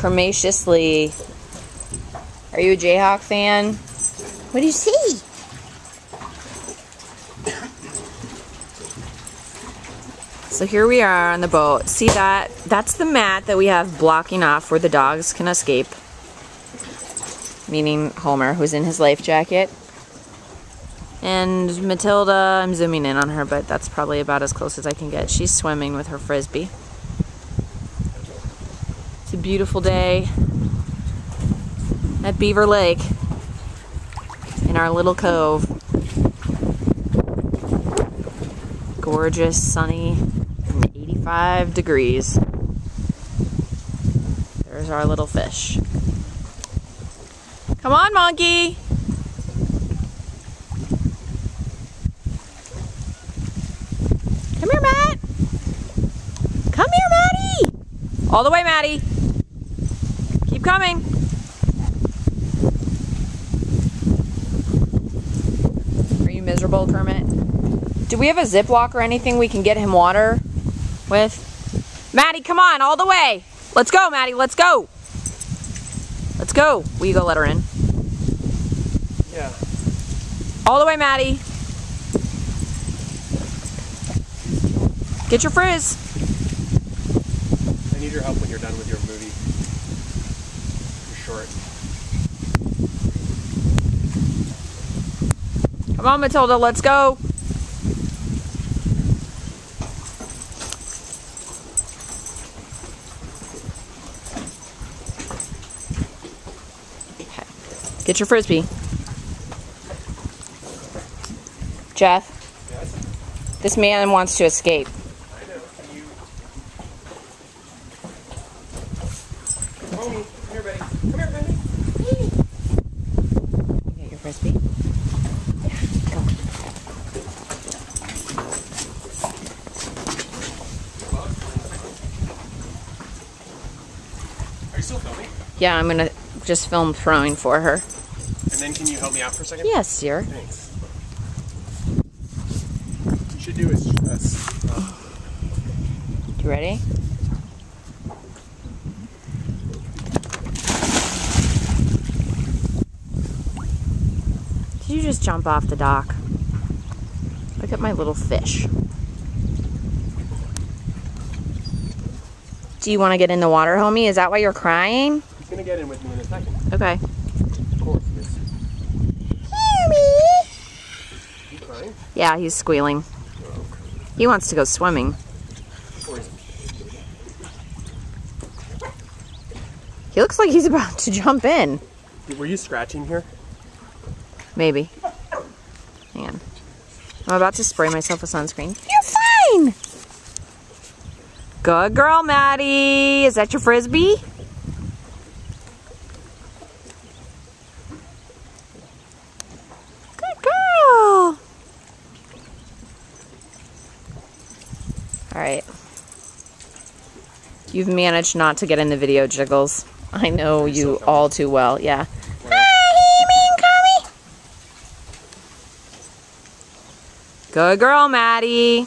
Cremaciously. Are you a Jayhawk fan? What do you see? So here we are on the boat. See that? That's the mat that we have blocking off where the dogs can escape. Meaning Homer, who's in his life jacket. And Matilda, I'm zooming in on her, but that's probably about as close as I can get. She's swimming with her frisbee. A beautiful day at Beaver Lake in our little cove. Gorgeous, sunny, 85 degrees. There's our little fish. Come on, monkey! Come here, Matt! Come here, Maddie! All the way, Maddie! Keep coming! Are you miserable, Kermit? Do we have a Ziploc or anything we can get him water? with. Maddie, come on, all the way. Let's go, Maddie, let's go. Let's go. Will you go let her in? Yeah. All the way, Maddie. Get your frizz. I need your help when you're done with your movie. You're short. Come on, Matilda, let's go. Get your frisbee. Jeff. Yes? This man wants to escape. I know. Can you... Homie, come here, buddy. Come here, buddy. Get your frisbee. Go. Are you still filming? Yeah, I'm gonna just film throwing for her. And then can you help me out for a second? Yes, dear. Thanks. You should do is uh, You ready? Did you just jump off the dock? Look at my little fish. Do you want to get in the water, homie? Is that why you're crying? He's gonna get in with me in a second. Okay. Of course he is. You crying? Yeah, he's squealing. He wants to go swimming. He looks like he's about to jump in. Were you scratching here? Maybe. Hang on. I'm about to spray myself with sunscreen. You're fine! Good girl, Maddie. Is that your frisbee? Good girl. All right. You've managed not to get in the video, Jiggles. I know you all too well. Yeah. Right. Good girl, Maddie.